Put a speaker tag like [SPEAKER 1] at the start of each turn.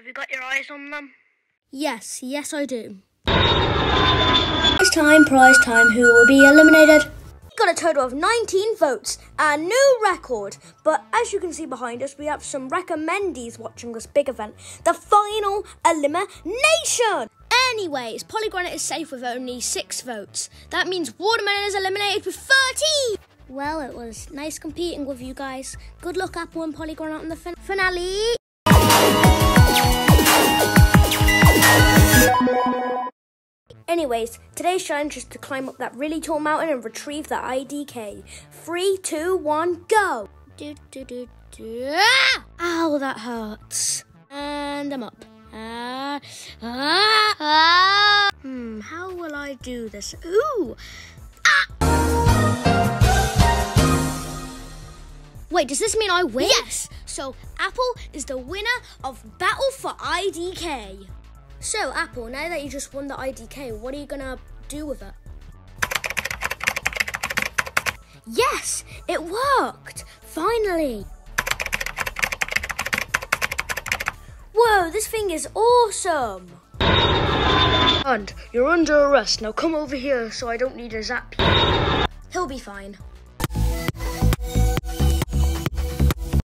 [SPEAKER 1] Have you got your eyes on them?
[SPEAKER 2] Yes, yes, I do.
[SPEAKER 3] Prize time, prize time. Who will be eliminated?
[SPEAKER 2] We got a total of 19 votes, a new record. But as you can see behind us, we have some recommendees watching this big event, the final elimination. Anyways, Polygranite is safe with only six votes. That means Watermelon is eliminated with 13. Well, it was nice competing with you guys. Good luck, Apple and Polygranite on the fin- finale. Anyways, today's challenge is to climb up that really tall mountain and retrieve the IDK. Three, two, one, go! Do, do, do, do. Ah! Ow, that hurts. And I'm up. Ah, ah, ah. Hmm, how will I do this? Ooh! Ah! Wait, does this mean I win? Yes! So, Apple is the winner of Battle for IDK. So, Apple, now that you just won the IDK, what are you gonna do with it? Yes, it worked! Finally! Whoa, this thing is awesome!
[SPEAKER 1] And you're under arrest. Now come over here so I don't need to zap.
[SPEAKER 2] He'll be fine.